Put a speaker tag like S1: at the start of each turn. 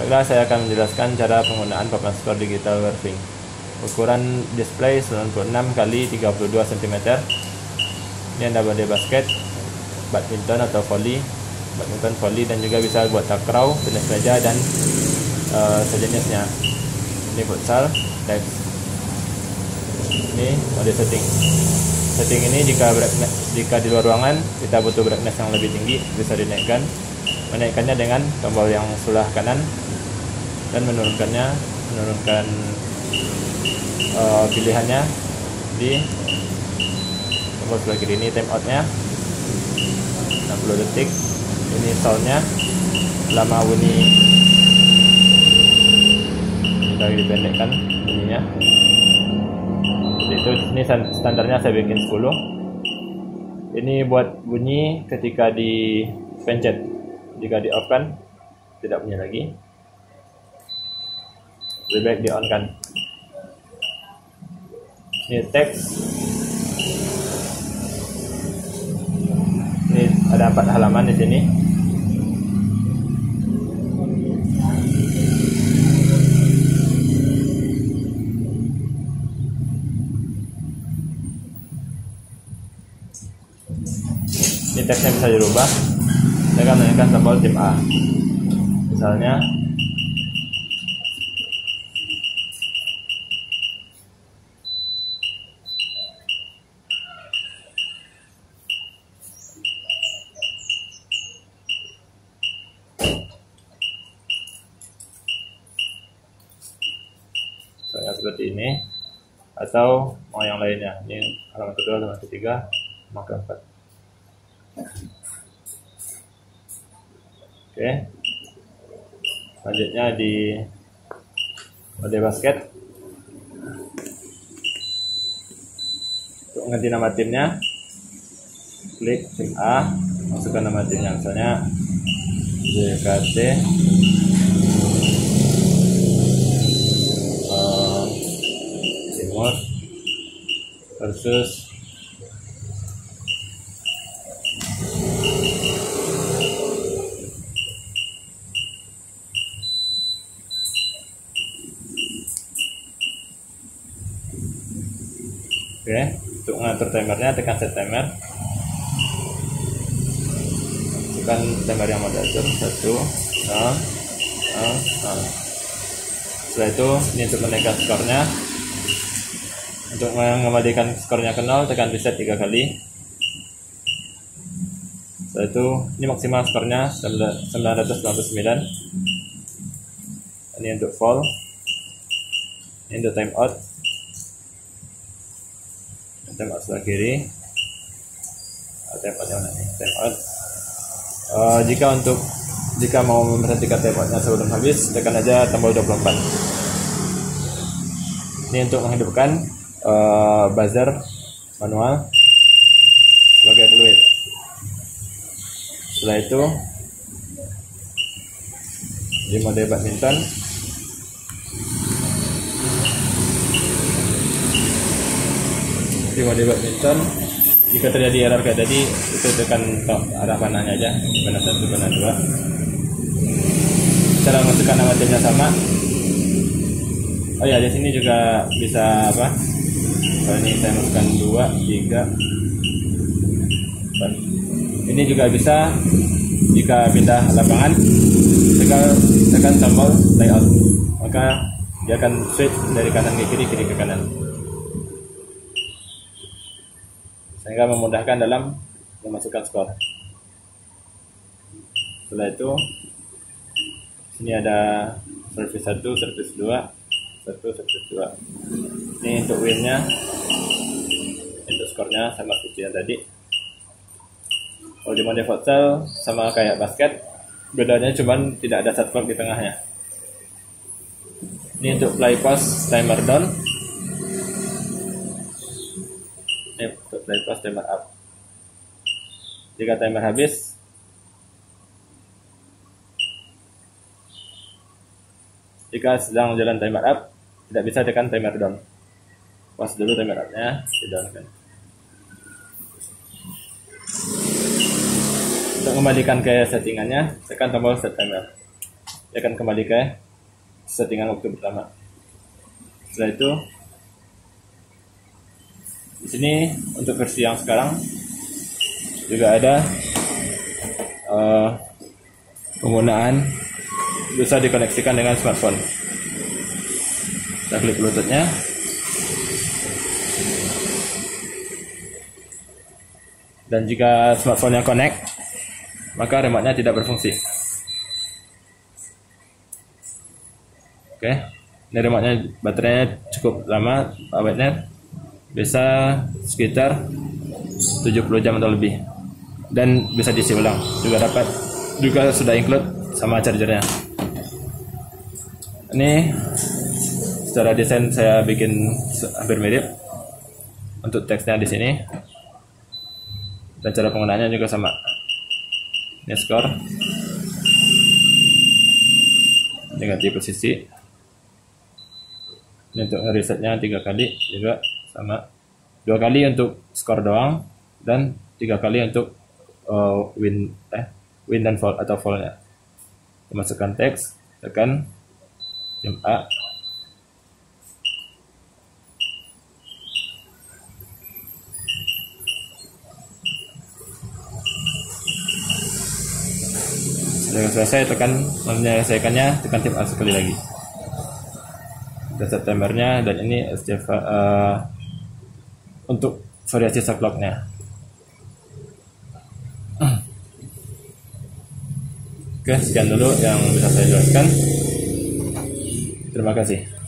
S1: Baiklah, saya akan menjelaskan cara penggunaan papan skor digital Werfing. Ukuran display 96 kali 32 cm. Ini Anda boleh basket, badminton atau volley, badminton volley dan juga bisa buat takraw, tenis meja dan uh, sejenisnya. Ini futsal, text. Ini mode setting. Setting ini jika jika di luar ruangan kita butuh brightness yang lebih tinggi bisa dinaikkan. Menaikkannya dengan tombol yang sebelah kanan dan menurunkannya menurunkan uh, pilihannya di tombol sebelah kiri ini time outnya. 60 detik. Ini soundnya. Lama bunyi. Kita dipendekkan bunyinya. Itu. Ini standarnya saya bikin 10 ini buat bunyi ketika di pencet. Jika di off kan tidak bunyi lagi lebih baik di on kan ini teks. Ini ada empat halaman di sini. Ini teksnya bisa dirubah. Saya akan menekan tombol tim A. Misalnya misalnya seperti ini atau mau yang lainnya. Ini halaman kedua halaman ketiga halaman keempat. Oke. Selanjutnya di mode basket. Untuk mengganti nama timnya klik tim A masukkan nama timnya. Misalnya JKT Timur versus Oke, untuk mengatur timernya tekan set timer. Tekan timer yang mau diatur satu, nol, nol, nol. Setelah itu ini untuk menaikkan skornya. Untuk mengembalikan skornya ke nol, tekan reset tiga kali. Setelah itu ini maksimal skornya 999. Ini untuk fall. Ini untuk time out time out sebelah kiri time out yang mana time out uh, jika untuk jika mau memperhatikan time outnya sebelum habis tekan aja tombol 24 ini untuk menghidupkan uh, buzzer manual. Sebagai fluid setelah itu di mode badminton. Di mode badminton jika terjadi error kayak tadi itu tekan top arah panahnya aja panah satu panah dua. Cara masukkan nama timnya sama. Oh ya di sini juga bisa apa kalau ini saya masukkan dua tiga ini juga bisa jika pindah lapangan tekan tekan tombol layout maka dia akan switch dari kanan ke kiri kiri ke kanan sehingga memudahkan dalam memasukkan skor. Setelah itu sini ada service 1, service 2, 1, service 2. Ini untuk winnya, skornya sama seperti yang tadi. Kalau di mode futsal sama kayak basket, bedanya cuman tidak ada set di tengahnya. Ini untuk play pass timer down, untuk play pause timer up jika timer habis jika sedang jalan timer up tidak bisa tekan timer down pas dulu timer upnya di down kan untuk kembalikan ke settingannya tekan tombol set timer. Dia akan kembali ke settingan waktu pertama. Setelah itu di sini untuk versi yang sekarang juga ada uh, penggunaan bisa dikoneksikan dengan smartphone. Kita klik bluetoothnya dan jika smartphone yang connect maka remote-nya tidak berfungsi. Oke. Ini remote-nya baterainya cukup lama awetnya bisa sekitar 70 jam atau lebih. Dan bisa diisi ulang. Juga dapat juga sudah include sama chargernya. Ini secara desain saya bikin hampir mirip untuk teksnya di sini. Dan cara penggunaannya juga sama ini skor. Negatif posisi. Ini untuk resetnya tiga kali juga sama. Dua kali untuk skor doang dan tiga kali untuk uh, win eh win dan fall atau fallnya masukkan teks tekan jam A Sudah selesai tekan menyelesaikannya tekan tip sekali lagi. Dan Septembernya dan ini SCV uh, untuk variasi sublocknya. Oke, sekian dulu yang bisa saya jelaskan. Terima kasih.